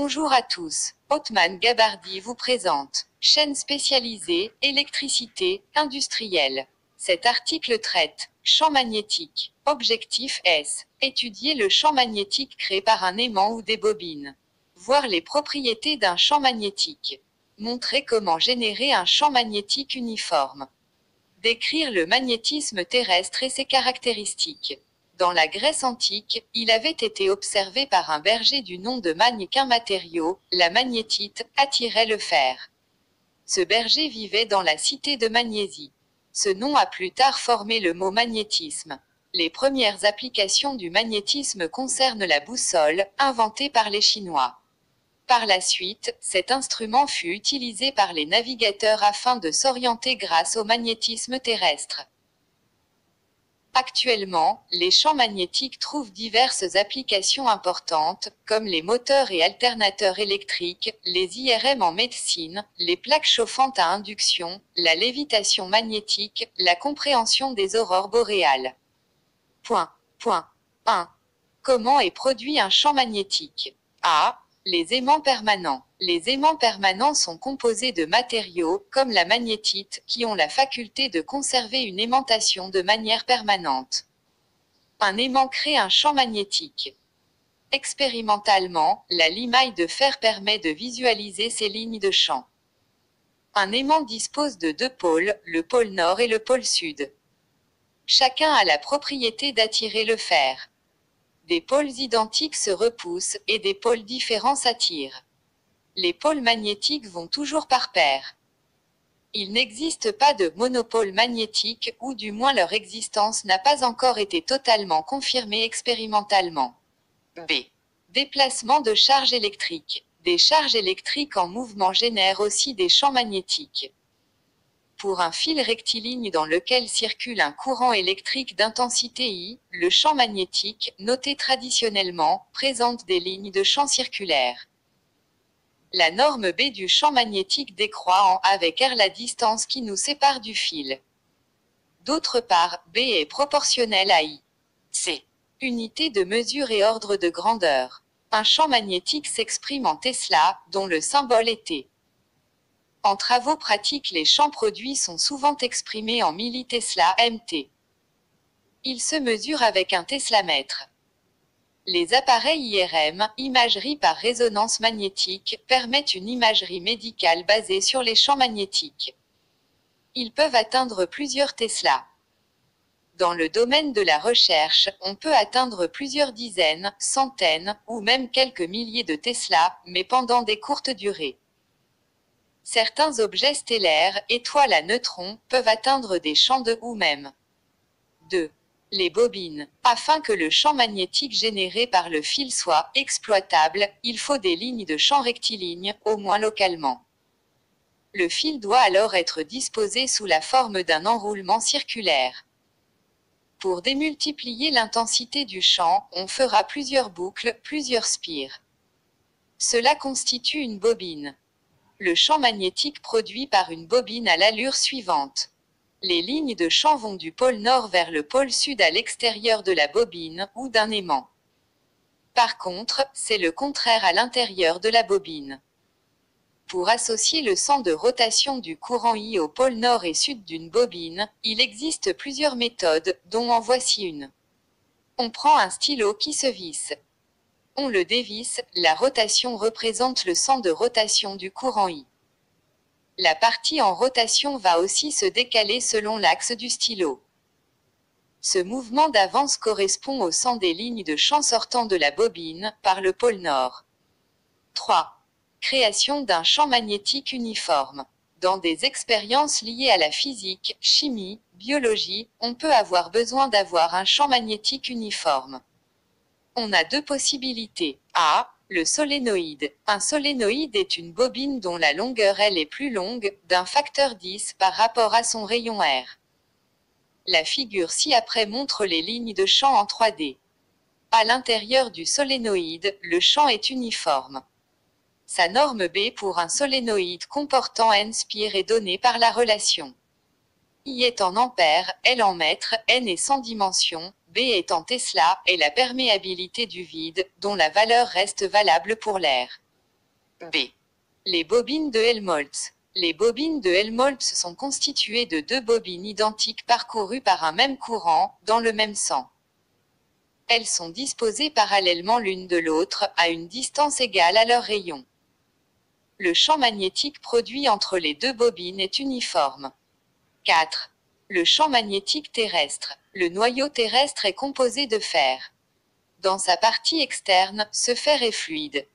Bonjour à tous. Otman Gabardi vous présente. Chaîne spécialisée, électricité, industrielle. Cet article traite champ magnétique. Objectif S. Étudier le champ magnétique créé par un aimant ou des bobines. Voir les propriétés d'un champ magnétique. Montrer comment générer un champ magnétique uniforme. Décrire le magnétisme terrestre et ses caractéristiques. Dans la Grèce antique, il avait été observé par un berger du nom de Magne qu'un matériau, la magnétite, attirait le fer. Ce berger vivait dans la cité de Magnésie. Ce nom a plus tard formé le mot magnétisme. Les premières applications du magnétisme concernent la boussole, inventée par les Chinois. Par la suite, cet instrument fut utilisé par les navigateurs afin de s'orienter grâce au magnétisme terrestre. Actuellement, les champs magnétiques trouvent diverses applications importantes, comme les moteurs et alternateurs électriques, les IRM en médecine, les plaques chauffantes à induction, la lévitation magnétique, la compréhension des aurores boréales. Point. Point. 1. Comment est produit un champ magnétique? A. Les aimants permanents. Les aimants permanents sont composés de matériaux, comme la magnétite, qui ont la faculté de conserver une aimantation de manière permanente. Un aimant crée un champ magnétique. Expérimentalement, la limaille de fer permet de visualiser ces lignes de champ. Un aimant dispose de deux pôles, le pôle nord et le pôle sud. Chacun a la propriété d'attirer le fer. Des pôles identiques se repoussent, et des pôles différents s'attirent. Les pôles magnétiques vont toujours par paire. Il n'existe pas de monopôle magnétique, ou du moins leur existence n'a pas encore été totalement confirmée expérimentalement. B. Déplacement de charges électriques. Des charges électriques en mouvement génèrent aussi des champs magnétiques. Pour un fil rectiligne dans lequel circule un courant électrique d'intensité I, le champ magnétique, noté traditionnellement, présente des lignes de champ circulaires. La norme B du champ magnétique décroît en avec R la distance qui nous sépare du fil. D'autre part, B est proportionnel à I. C. Unité de mesure et ordre de grandeur. Un champ magnétique s'exprime en Tesla, dont le symbole est T. En travaux pratiques les champs produits sont souvent exprimés en millitesla MT. Ils se mesurent avec un teslamètre. Les appareils IRM, imagerie par résonance magnétique, permettent une imagerie médicale basée sur les champs magnétiques. Ils peuvent atteindre plusieurs Tesla. Dans le domaine de la recherche, on peut atteindre plusieurs dizaines, centaines, ou même quelques milliers de Tesla, mais pendant des courtes durées. Certains objets stellaires, étoiles à neutrons, peuvent atteindre des champs de ou même 2. Les bobines. Afin que le champ magnétique généré par le fil soit exploitable, il faut des lignes de champ rectilignes, au moins localement. Le fil doit alors être disposé sous la forme d'un enroulement circulaire. Pour démultiplier l'intensité du champ, on fera plusieurs boucles, plusieurs spires. Cela constitue une bobine le champ magnétique produit par une bobine à l'allure suivante. Les lignes de champ vont du pôle nord vers le pôle sud à l'extérieur de la bobine ou d'un aimant. Par contre, c'est le contraire à l'intérieur de la bobine. Pour associer le sens de rotation du courant I au pôle nord et sud d'une bobine, il existe plusieurs méthodes, dont en voici une. On prend un stylo qui se visse on le dévisse, la rotation représente le sens de rotation du courant I. La partie en rotation va aussi se décaler selon l'axe du stylo. Ce mouvement d'avance correspond au sens des lignes de champ sortant de la bobine, par le pôle nord. 3. Création d'un champ magnétique uniforme. Dans des expériences liées à la physique, chimie, biologie, on peut avoir besoin d'avoir un champ magnétique uniforme. On a deux possibilités. A. Le solénoïde. Un solénoïde est une bobine dont la longueur L est plus longue, d'un facteur 10 par rapport à son rayon R. La figure ci-après montre les lignes de champ en 3D. À l'intérieur du solénoïde, le champ est uniforme. Sa norme B pour un solénoïde comportant n spire est donnée par la relation I est en ampères, L en mètres, N est sans dimension, B en Tesla, et la perméabilité du vide, dont la valeur reste valable pour l'air. B. Les bobines de Helmholtz. Les bobines de Helmholtz sont constituées de deux bobines identiques parcourues par un même courant, dans le même sens. Elles sont disposées parallèlement l'une de l'autre, à une distance égale à leur rayon. Le champ magnétique produit entre les deux bobines est uniforme. 4. Le champ magnétique terrestre. Le noyau terrestre est composé de fer. Dans sa partie externe, ce fer est fluide.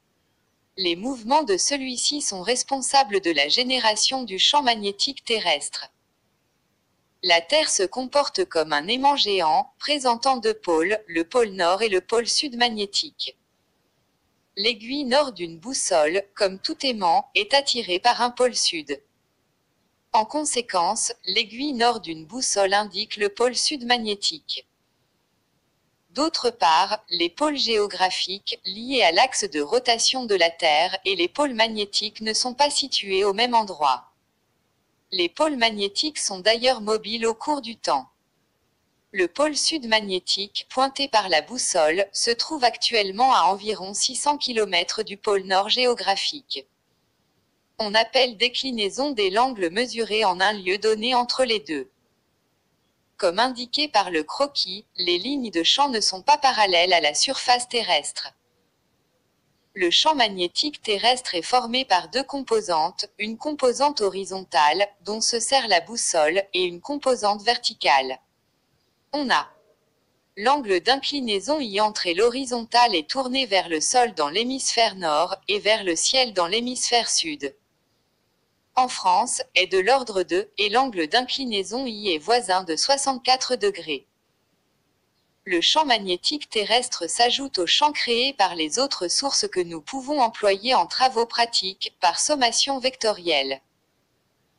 Les mouvements de celui-ci sont responsables de la génération du champ magnétique terrestre. La Terre se comporte comme un aimant géant, présentant deux pôles, le pôle nord et le pôle sud magnétique. L'aiguille nord d'une boussole, comme tout aimant, est attirée par un pôle sud. En conséquence, l'aiguille nord d'une boussole indique le pôle sud magnétique. D'autre part, les pôles géographiques, liés à l'axe de rotation de la Terre, et les pôles magnétiques ne sont pas situés au même endroit. Les pôles magnétiques sont d'ailleurs mobiles au cours du temps. Le pôle sud magnétique, pointé par la boussole, se trouve actuellement à environ 600 km du pôle nord géographique. On appelle déclinaison des l'angle mesuré en un lieu donné entre les deux. Comme indiqué par le croquis, les lignes de champ ne sont pas parallèles à la surface terrestre. Le champ magnétique terrestre est formé par deux composantes, une composante horizontale, dont se sert la boussole, et une composante verticale. On a L'angle d'inclinaison y entre l'horizontale est tourné vers le sol dans l'hémisphère nord, et vers le ciel dans l'hémisphère sud en France, est de l'ordre de, et l'angle d'inclinaison y est voisin de 64 degrés. Le champ magnétique terrestre s'ajoute au champ créé par les autres sources que nous pouvons employer en travaux pratiques, par sommation vectorielle.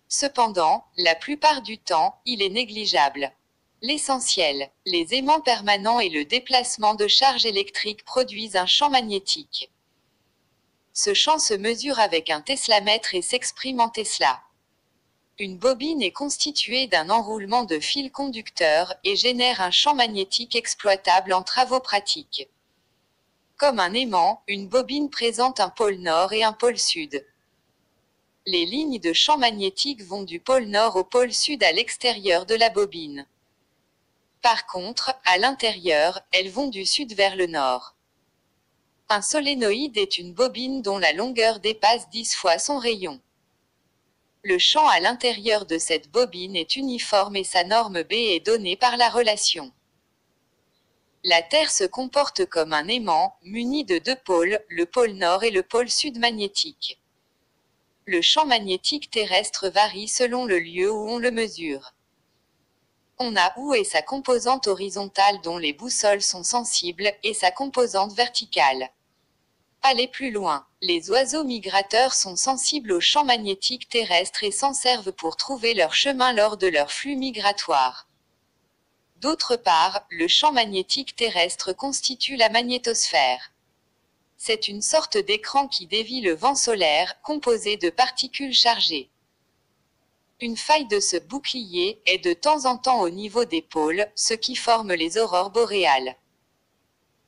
Cependant, la plupart du temps, il est négligeable. L'essentiel, les aimants permanents et le déplacement de charges électriques produisent un champ magnétique. Ce champ se mesure avec un teslamètre et s'exprime en Tesla. Une bobine est constituée d'un enroulement de fils conducteurs et génère un champ magnétique exploitable en travaux pratiques. Comme un aimant, une bobine présente un pôle nord et un pôle sud. Les lignes de champ magnétique vont du pôle nord au pôle sud à l'extérieur de la bobine. Par contre, à l'intérieur, elles vont du sud vers le nord. Un solénoïde est une bobine dont la longueur dépasse 10 fois son rayon. Le champ à l'intérieur de cette bobine est uniforme et sa norme B est donnée par la relation. La Terre se comporte comme un aimant, muni de deux pôles, le pôle nord et le pôle sud magnétique. Le champ magnétique terrestre varie selon le lieu où on le mesure. On a où et sa composante horizontale dont les boussoles sont sensibles, et sa composante verticale. Aller plus loin. Les oiseaux migrateurs sont sensibles au champ magnétique terrestre et s'en servent pour trouver leur chemin lors de leur flux migratoire. D'autre part, le champ magnétique terrestre constitue la magnétosphère. C'est une sorte d'écran qui dévie le vent solaire, composé de particules chargées. Une faille de ce bouclier est de temps en temps au niveau des pôles, ce qui forme les aurores boréales.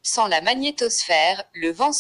Sans la magnétosphère, le vent